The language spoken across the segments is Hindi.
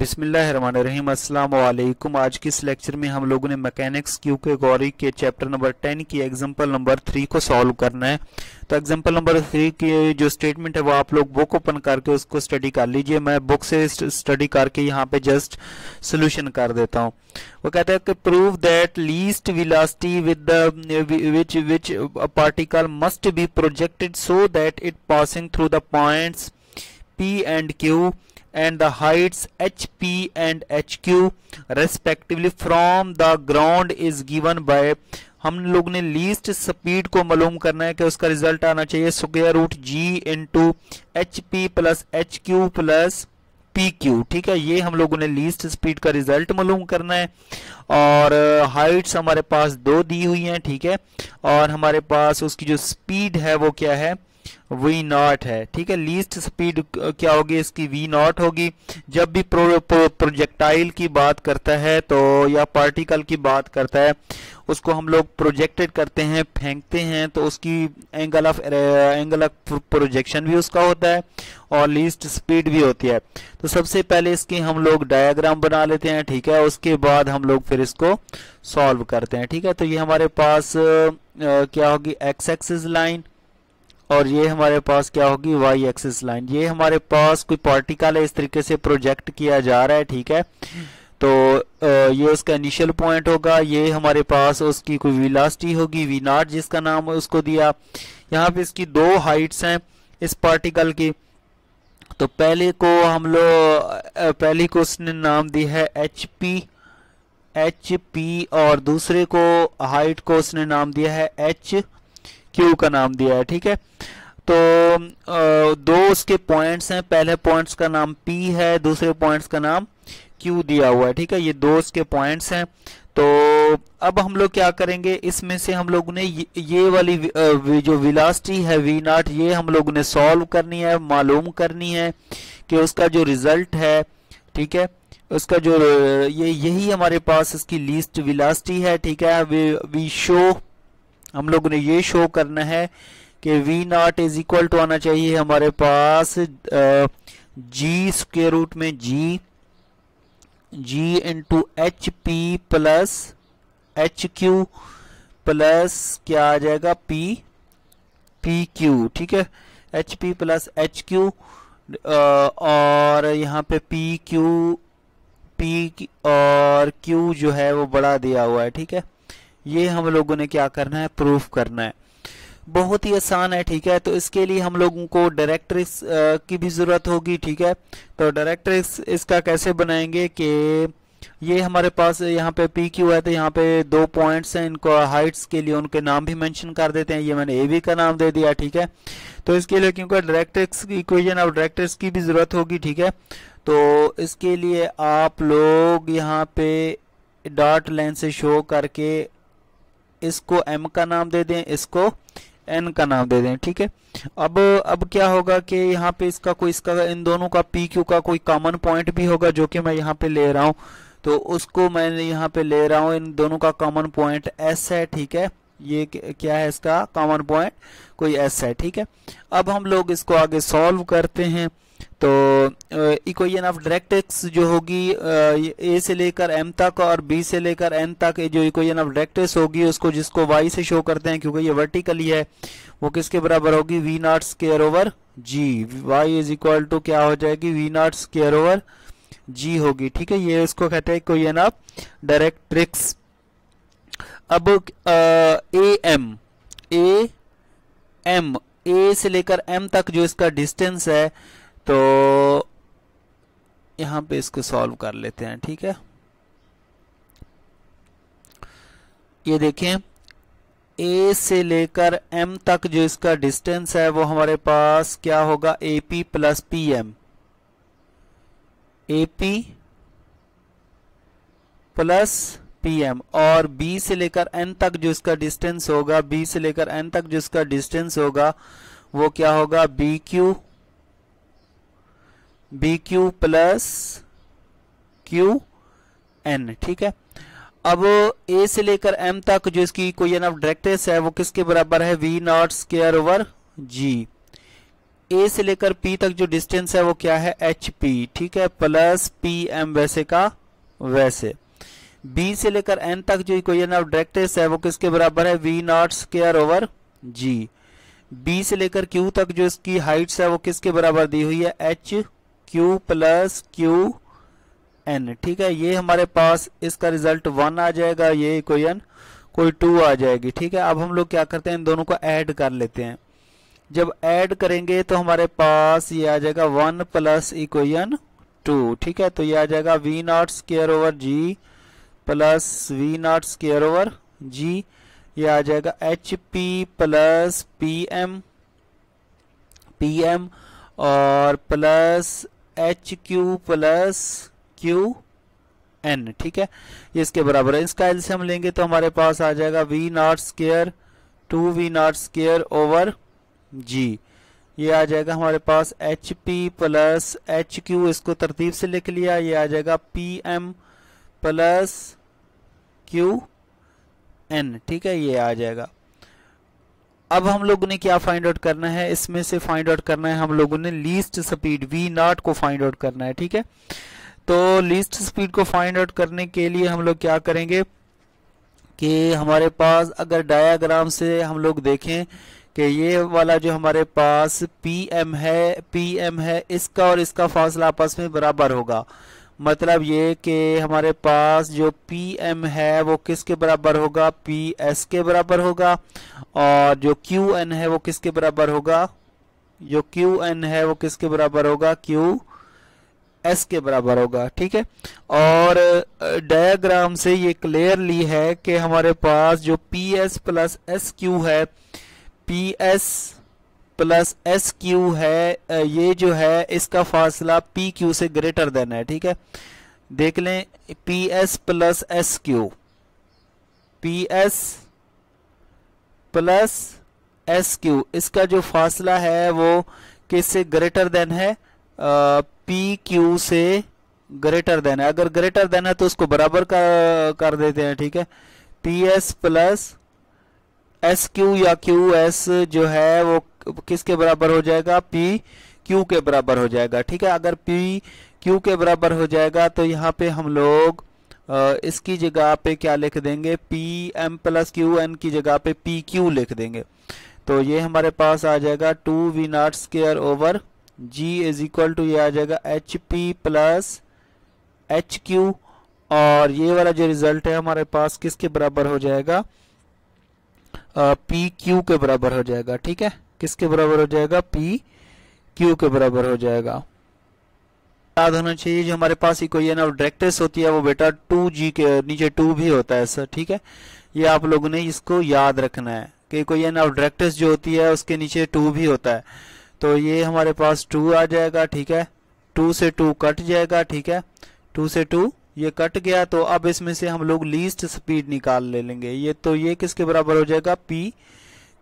अस्सलाम वालेकुम आज की इस लेक्चर में हम लोगों ने मैकेनिक्स क्यू के गौरी के चैप्टर नंबर टेन की एग्जांपल नंबर थ्री को सॉल्व करना है। तो एग्जांपल नंबर थ्री की जो स्टेटमेंट है, वो आप लोग बुक ओपन करके उसको स्टडी कर लीजिए। मैं बुक से स्टडी करके यहाँ पे जस्ट सोल्यूशन कर देता हूँ। वो कहता है कि prove that least velocity with which which particle must be projected so that it passing through the points P and Q and the heights HP and HQ respectively from the ground is given by, हम लोग ने लीस्ट स्पीड को मालूम करना है कि उसका रिज़ल्ट आना चाहिए square root g into h P plus h Q plus P Q ठीक है, ये हम लोगों ने लीस्ट स्पीड का रिज़ल्ट मालूम करना है। और हाइट्स हमारे पास दो दी हुई हैं, ठीक है? और हमारे पास उसकी जो स्पीड है वो क्या है? वी नॉट है ठीक है? लीस्ट स्पीड क्या होगी इसकी? वी नॉट होगी। जब भी प्रो, प्रो, प्रोजेक्टाइल की बात करता है तो या पार्टिकल की बात करता है उसको हम लोग प्रोजेक्टेड करते हैं फेंकते हैं तो उसकी angle of angle of projection भी उसका होता है और लीस्ट स्पीड भी होती है। तो सबसे पहले इसके हम लोग डायग्राम बना लेते हैं ठीक है? उसके बाद हम लोग फिर इसको सॉल्व करते हैं ठीक है? तो ये हमारे पास आ, क्या होगी? एक्स एक्सिस लाइन और ये हमारे पास क्या होगी? वाई एक्सिस लाइन ये हमारे पास कोई पार्टिकल है, इस तरीके से प्रोजेक्ट किया जा रहा है, ठीक है? तो ये उसका इनिशियल पॉइंट होगा, ये हमारे पास उसकी कोई विलासिटी होगी वी नॉट जिसका नाम उसको दिया। यहाँ पे इसकी दो हाइट्स हैं, इस पार्टिकल की। तो पहले को हम लोग पहली को उसने नाम दी है एच पी एच पी और दूसरे को हाइट को उसने नाम दिया है एच क्यू का नाम दिया है ठीक है? तो दो उसके पॉइंट्स हैं। पहले पॉइंट्स का नाम पी है दूसरे पॉइंट्स का नाम क्यू दिया हुआ है ठीक है? ये दो उसके पॉइंट्स हैं। तो अब हम लोग क्या करेंगे? इसमें से हम लोग ने ये, वाली जो विलासिटी है वी नॉट ये हम लोग ने सॉल्व करनी है मालूम करनी है कि उसका जो रिज़ल्ट है ठीक है? उसका जो ये यही हमारे पास इसकी लीस्ट विलासिटी है ठीक है? वी, वी शो हम लोग ने ये शो करना है कि v not is equal to आना चाहिए हमारे पास जी स्क्वेयर रूट में g g into h P plus h Q plus क्या आ जाएगा? पी पी क्यू ठीक है? H P plus h Q और यहाँ पे पी क्यू पी और क्यू जो है वो बड़ा दिया हुआ है, ठीक है? ये हम लोगों ने क्या करना है? प्रूफ करना है। बहुत ही आसान है, ठीक है? तो इसके लिए हम लोगों को डायरेक्ट्रिक्स की भी ज़रूरत होगी, ठीक है? तो डायरेक्ट्रिक्स इसका कैसे बनाएँगे कि ये हमारे पास यहाँ पे पी क्यू है तो यहाँ पे दो पॉइंट्स हैं, इनको हाइट्स के लिए उनके नाम भी मेंशन कर देते हैं। ये मैंने ए बी का नाम दे दिया, ठीक है? तो इसके लिए क्योंकि डायरेक्ट्रिक्स इक्वेशन और डायरेक्ट्रिक्स की भी ज़रूरत होगी, ठीक है? तो इसके लिए आप लोग यहाँ पे डॉट लाइन से शो करके इसको एम का नाम दे दें, इसको एन का नाम दे दें, ठीक है? अब अब क्या होगा कि यहाँ पे इसका कोई, इसका, इन दोनों का पी क्यू का कोई कॉमन पॉइंट भी होगा जो कि मैं यहाँ पे ले रहा हूँ। तो उसको मैं यहाँ पे ले रहा हूँ, इन दोनों का कॉमन पॉइंट एस है, ठीक है? ये क्या है इसका? कॉमन पॉइंट कोई एस है, ठीक है? अब हम लोग इसको आगे सॉल्व करते हैं। तो इक्वेशन ऑफ़ डायरेक्ट्रिक्स जो होगी ए से लेकर एम तक और बी से लेकर एन तक जो इक्वेशन ऑफ़ डायरेक्ट्रिक्स होगी, उसको जिसको वाई से शो करते हैं, क्योंकि ये वर्टिकली है, वो किसके बराबर होगी? V not square over g y is equal to क्या हो जाएगी? V not square over g होगी। ठीक है, ये उसको कहते हैं इक्वेशन ऑफ़ डायरेक्ट्रिक्स अब A M A M A से लेकर एम तक जो इसका डिस्टेंस है तो यहाँ पे इसको सॉल्व कर लेते हैं, ठीक है? ये देखें ए से लेकर एम तक जो इसका डिस्टेंस है, वो हमारे पास क्या होगा? A P plus P M A P plus P M और बी से लेकर एन तक जो इसका डिस्टेंस होगा बी से लेकर एन तक जो इसका डिस्टेंस होगा, वो क्या होगा? B Q B Q plus Q N, ठीक है? अब ए से लेकर एम तक जो इसकी इक्वेशन ऑफ़ डायरेक्ट्रिक्स है, वो किसके बराबर है? V not square over g. A से लेकर पी तक जो डिस्टेंस है, वो क्या है? एच पी, ठीक है? प्लस पी एम वैसे का वैसे। बी से लेकर एन तक जो इक्वेशन ऑफ़ डायरेक्ट्रिक्स है, वो किसके बराबर है? V not square over g. B से लेकर क्यू तक जो इसकी हाइट्स है, वो किसके बराबर दी हुई है? H Q plus Q N ठीक है? ये हमारे पास इसका रिज़ल्ट वन आ जाएगा, ये इक्वेशन कोई टू आ जाएगी, ठीक है? अब हम लोग क्या करते हैं? इन दोनों को ऐड कर लेते हैं। जब ऐड करेंगे तो हमारे पास ये आ जाएगा वन प्लस इक्वेशन टू ठीक है? तो ये आ जाएगा v not square over g plus v not square over g ये आ जाएगा h P plus P M P M और plus h Q plus Q N ठीक है? ये इसके बराबर है। इसका एल्सियम लेंगे तो हमारे पास आ जाएगा v not square two v not square over g ये आ जाएगा हमारे पास h P plus h Q इसको तरतीब से लिख लिया। ये आ जाएगा P M plus Q N ठीक है? ये आ जाएगा। अब हम लोगों ने क्या फाइंड आउट करना है? इसमें से फाइंड आउट करना है हम लोगों ने लीस्ट स्पीड वी नॉट को फाइंड आउट करना है, ठीक है? तो लीस्ट स्पीड को फाइंड आउट करने के लिए हम लोग क्या करेंगे कि हमारे पास अगर डायाग्राम से हम लोग देखें कि ये वाला जो हमारे पास पी एम है पी एम है, इसका और इसका फासला आपस में बराबर होगा। मतलब ये कि हमारे पास जो पी एम है वो किसके बराबर होगा? पी एस के बराबर होगा। और जो क्यू एन है वो किसके बराबर होगा? जो क्यू एन है वो किसके बराबर होगा? क्यू एस के बराबर होगा, ठीक है? और डायग्राम से ये क्लियरली है कि हमारे पास जो P S plus S Q है P S plus S Q है ये जो है इसका फासला पी क्यू से ग्रेटर देन है ठीक है? देख लें P S plus S Q. P S plus S Q इसका जो फासला है वो किससे ग्रेटर देन है? पी क्यू से ग्रेटर देन है। अगर ग्रेटर देन है तो उसको बराबर कर, कर देते हैं ठीक है? P S plus S Q या क्यू एस जो है वो किसके बराबर हो जाएगा? पी क्यू के बराबर हो जाएगा। ठीक है? अगर पी क्यू के बराबर हो जाएगा तो यहाँ पे हम लोग इसकी जगह पे क्या लिख देंगे? P M plus Q N की जगह पे पी क्यू लिख देंगे। तो ये हमारे पास आ जाएगा two v not square over g is equal to ये आ जाएगा h P plus h Q और ये वाला जो रिज़ल्ट है हमारे पास किसके बराबर हो जाएगा? पी क्यू के बराबर हो जाएगा। ठीक है? किसके बराबर हो जाएगा? पी क्यू के बराबर हो जाएगा। याद होना चाहिए, जो हमारे पास इक्वेशन ऑफ़ डायरेक्ट्रिक्स होती है, वो बेटा टू जी के नीचे टू भी होता है सर ठीक है? ये आप लोगों ने इसको याद रखना है कि इक्वेशन ऑफ़ डायरेक्ट्रिक्स जो होती है, उसके नीचे टू भी होता है। तो ये हमारे पास टू आ जाएगा, ठीक है? टू से टू कट जाएगा, ठीक है? टू से टू ये कट गया तो अब इसमें से हम लोग लीस्ट स्पीड निकाल ले लेंगे। ये तो ये किसके बराबर हो जाएगा? पी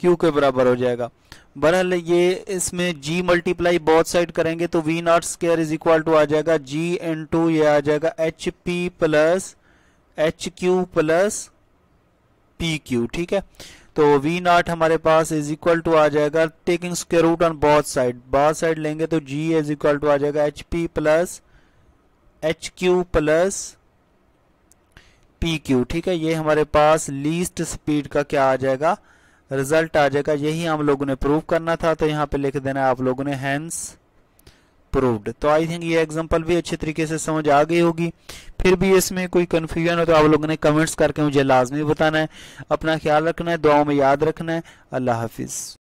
क्यू के बराबर हो जाएगा। बहरहाल, ये इसमें g मल्टीप्लाई बहुत साइड करेंगे तो v not square is equal to आ जाएगा g इन टू ये आ जाएगा h P plus h Q plus P Q ठीक है? तो वी नॉट हमारे पास इज़ इक्वल टू आ जाएगा taking square root on both side both side लेंगे तो जी इज़ इक्वल टू आ जाएगा h P plus h Q plus P Q ठीक है? ये हमारे पास लीस्ट स्पीड का क्या आ जाएगा? रिज़ल्ट आ जाएगा। यही हम लोगों ने प्रूव करना था तो यहाँ पे लिख देना आप लोगों ने हैंस प्रूव्ड तो आई थिंक ये एग्जांपल भी अच्छे तरीके से समझ आ गई होगी। फिर भी इसमें कोई कंफ्यूजन हो तो आप लोगों ने कमेंट्स करके मुझे लाजमी बताना है। अपना ख्याल रखना है, दुआओं में याद रखना है। अल्लाह हाफिज़।